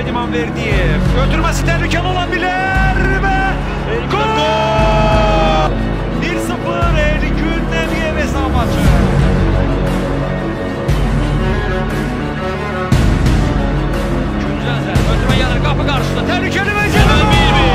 Ahmet İmam Verdiyev. Götürmesi tehlikeli olabilir ve gol! 1-0 Ehli Gün Nebiye Veza maçı. Gülcazer götürme gelir kapı karşısında tehlikeli ve ceza 1-1.